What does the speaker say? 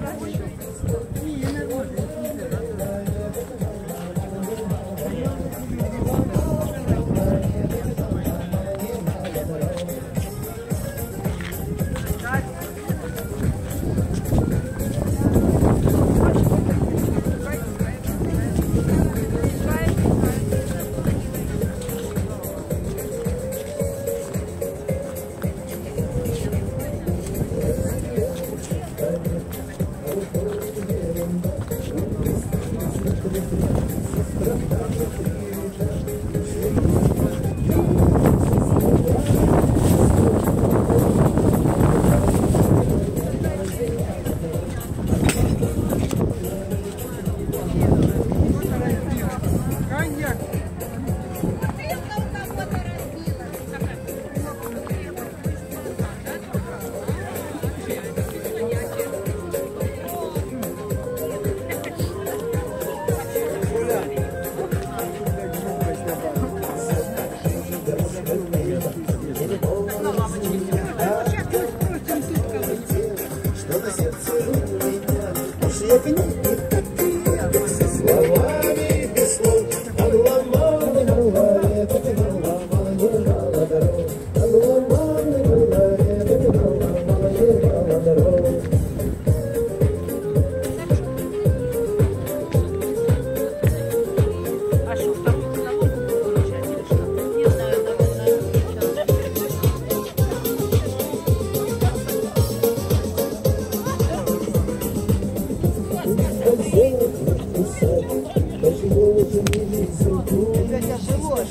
дорогие. open Eu